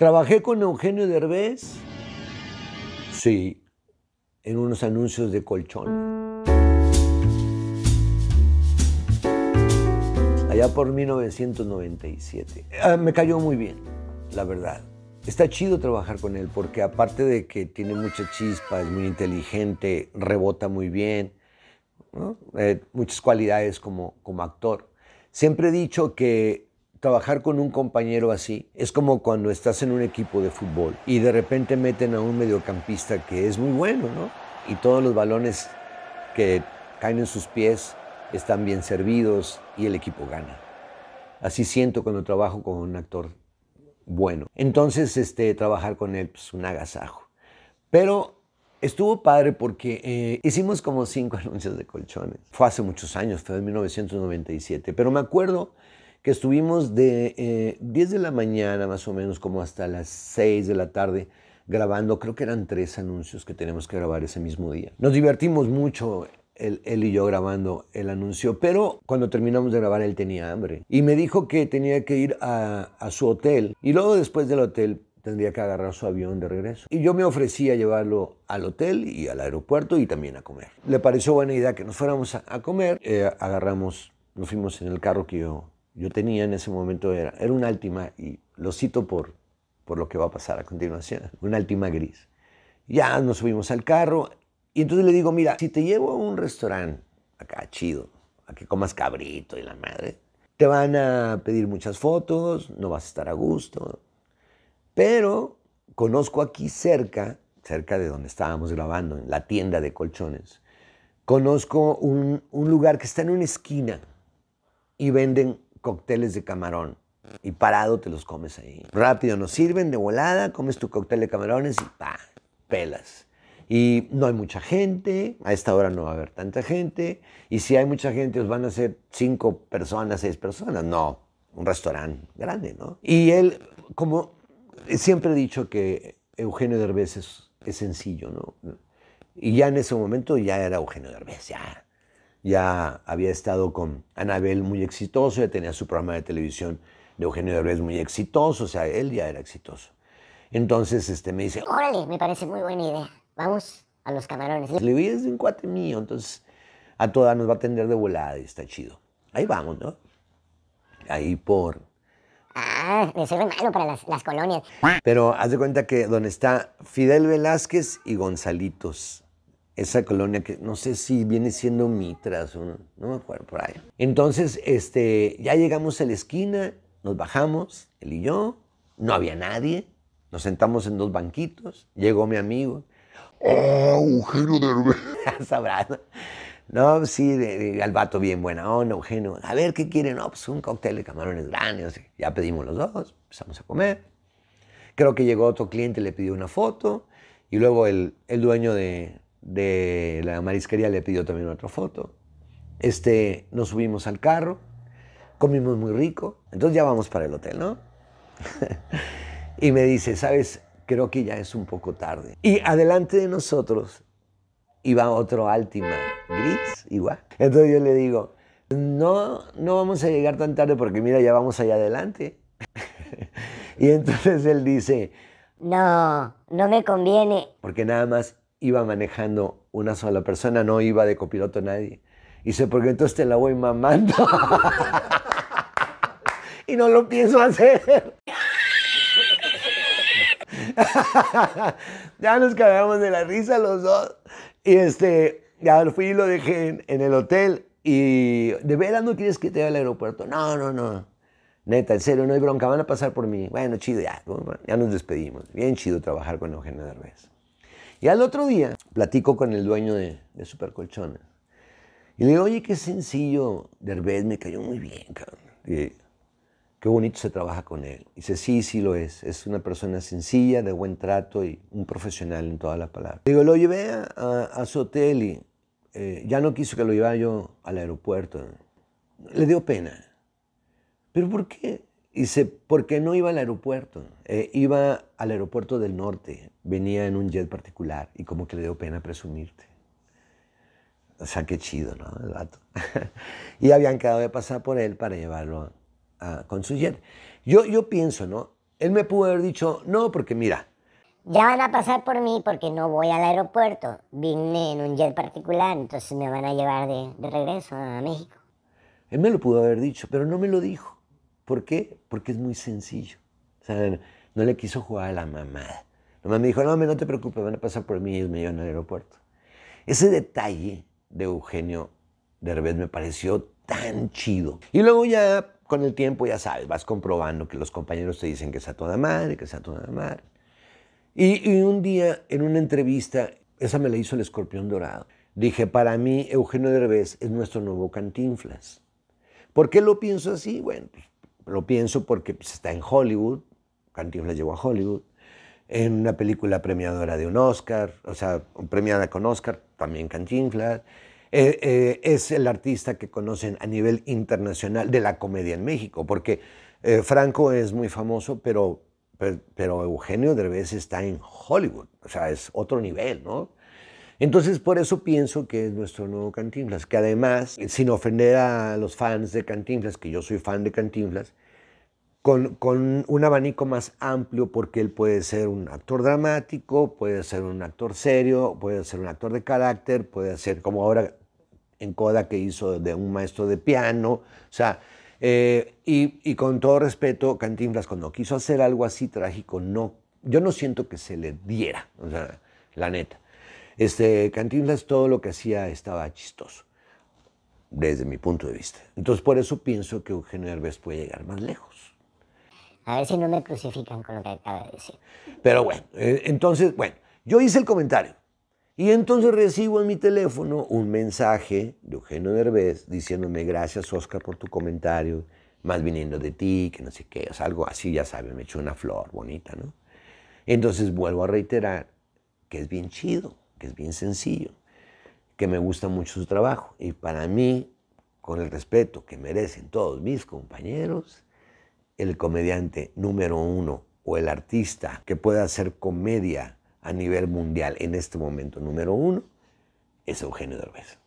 Trabajé con Eugenio Derbez, sí, en unos anuncios de colchón. Allá por 1997. Ah, me cayó muy bien, la verdad. Está chido trabajar con él porque aparte de que tiene mucha chispa, es muy inteligente, rebota muy bien, eh, muchas cualidades como, como actor. Siempre he dicho que trabajar con un compañero así es como cuando estás en un equipo de fútbol y de repente meten a un mediocampista que es muy bueno, ¿no? Y todos los balones que caen en sus pies están bien servidos y el equipo gana. Así siento cuando trabajo con un actor bueno. Entonces, este, trabajar con él, pues un agasajo. Pero Estuvo padre porque eh, hicimos como cinco anuncios de colchones. Fue hace muchos años, fue en 1997. Pero me acuerdo que estuvimos de 10 eh, de la mañana más o menos como hasta las 6 de la tarde grabando, creo que eran tres anuncios que tenemos que grabar ese mismo día. Nos divertimos mucho él, y yo grabando el anuncio, pero cuando terminamos de grabar él tenía hambre y me dijo que tenía que ir a, a su hotel y luego después del hotel tendría que agarrar su avión de regreso. Y yo me ofrecía llevarlo al hotel y al aeropuerto y también a comer. Le pareció buena idea que nos fuéramos a, comer. Eh, agarramos, nos fuimos en el carro que yo, yo tenía en ese momento, era, era un Altima y lo cito por, por lo que va a pasar a continuación, un Altima gris. Ya nos subimos al carro y entonces le digo, mira, si te llevo a un restaurante acá chido, a que comas cabrito y la madre, te van a pedir muchas fotos, no vas a estar a gusto, pero conozco aquí cerca, cerca de donde estábamos grabando, en la tienda de colchones, conozco un, lugar que está en una esquina y venden cócteles de camarón. Y parado te los comes ahí. Rápido nos sirven de volada, comes tu cóctel de camarones y pa, pelas. Y no hay mucha gente, a esta hora no va a haber tanta gente. Y si hay mucha gente, os van a ser cinco personas, seis personas. No, un restaurante grande, ¿no? Y él, como siempre he dicho que Eugenio Derbez es, sencillo, ¿no? Y ya en ese momento ya era Eugenio Derbez, ya. Ya había estado con Anabel muy exitoso, ya tenía su programa de televisión de Eugenio Derbez muy exitoso, o sea, él ya era exitoso. Entonces este, me dice, órale, me parece muy buena idea, vamos a los camarones. Le vi es un cuate mío, entonces a toda nos va a atender de volada y está chido. Ahí vamos, ¿no? Ahí por Ah, me sirve malo para las, colonias. Pero haz de cuenta que donde está Fidel Velázquez y Gonzalitos. Esa colonia que no sé si viene siendo Mitras o no, no me acuerdo por ahí. Entonces, este, ya llegamos a la esquina, nos bajamos, él y yo, no había nadie, nos sentamos en dos banquitos, llegó mi amigo. ¡Ah, Eugenio Derbez! Sabrás. No, sí, al vato bien buena onda, Eugenio. A ver, ¿qué quieren? No, pues un cóctel de camarones grandes. Ya pedimos los dos, empezamos a comer. Creo que llegó otro cliente, le pidió una foto. Y luego el, dueño de, la marisquería le pidió también otra foto. Este, nos subimos al carro, comimos muy rico. Entonces ya vamos para el hotel, ¿no? y me dice, ¿sabes? Creo que ya es un poco tarde. Y adelante de nosotros iba otro Altima gris, igual. Entonces yo le digo, no, no vamos a llegar tan tarde porque mira, ya vamos allá adelante. y entonces él dice, no, no me conviene. Porque nada más iba manejando una sola persona, no iba de copiloto nadie. Y dice, porque entonces te la voy mamando. y no lo pienso hacer. ya nos cagamos de la risa los dos. Y este, ya fui y lo dejé en, el hotel. Y de veras no quieres que te vaya al aeropuerto. No, no, no. Neta, en serio, no hay bronca, van a pasar por mí. Bueno, chido, ya, ya nos despedimos. Bien chido trabajar con Eugenio Derbez. Y al otro día platico con el dueño de, de Supercolchones. Y le digo, oye, qué sencillo, Derbez me cayó muy bien, cabrón. Y, qué bonito se trabaja con él. Y dice, sí, sí lo es. Es una persona sencilla, de buen trato y un profesional en toda la palabra. Digo, lo llevé a, su hotel y eh, ya no quiso que lo llevara yo al aeropuerto. Le dio pena. ¿Pero por qué? Dice, porque no iba al aeropuerto. Eh, iba al aeropuerto del norte. Venía en un jet particular y como que le dio pena presumirte. O sea, qué chido, ¿no? El vato. y habían quedado de pasar por él para llevarlo con su jet. Yo, yo pienso, ¿no? Él me pudo haber dicho, no, porque mira, Ya van a pasar por mí porque no voy al aeropuerto. Vine en un jet particular, entonces me van a llevar de, de regreso a México. Él me lo pudo haber dicho, pero no me lo dijo. ¿Por qué? Porque es muy sencillo. O sea, no le quiso jugar a la mamada. Nomás me dijo, no, no te preocupes, van a pasar por mí y ellos me llevan al aeropuerto. Ese detalle de Eugenio Derbez me pareció tan chido. Y luego ya, con el tiempo, ya sabes, vas comprobando que los compañeros te dicen que es a toda madre, que es a toda madre. Y, y un día, en una entrevista, esa me la hizo el escorpión dorado, dije, para mí Eugenio Derbez es nuestro nuevo Cantinflas. ¿Por qué lo pienso así? Bueno, pues, lo pienso porque pues, está en Hollywood, Cantinflas llegó a Hollywood, en una película premiadora de un Oscar, o sea, premiada con Oscar, también Cantinflas. Eh, eh, es el artista que conocen a nivel internacional de la comedia en México, porque eh, Franco es muy famoso, pero, pero, pero Eugenio Derbez está en Hollywood, o sea, es otro nivel, ¿no? Entonces, por eso pienso que es nuestro nuevo Cantinflas, que además, sin ofender a los fans de Cantinflas, que yo soy fan de Cantinflas, con, un abanico más amplio porque él puede ser un actor dramático, puede ser un actor serio, puede ser un actor de carácter, puede ser como ahora en Coda que hizo de un maestro de piano, o sea, eh, y, y, con todo respeto, Cantinflas cuando quiso hacer algo así trágico, no, yo no siento que se le diera, o sea, la neta. Este, Cantinflas todo lo que hacía estaba chistoso, desde mi punto de vista. Entonces por eso pienso que Eugenio Derbez puede llegar más lejos. A ver si no me crucifican con lo que acaba de decir. Pero bueno, eh, entonces, bueno, yo hice el comentario. Y entonces recibo en mi teléfono un mensaje de Eugenio Derbez diciéndome gracias Oscar por tu comentario, más viniendo de ti, que no sé qué, o sea, algo así, ya saben, me echó una flor bonita, ¿no? Entonces vuelvo a reiterar que es bien chido, que es bien sencillo, que me gusta mucho su trabajo. Y para mí, con el respeto que merecen todos mis compañeros, el comediante número uno o el artista que pueda hacer comedia a nivel mundial en este momento número uno es Eugenio Derbez.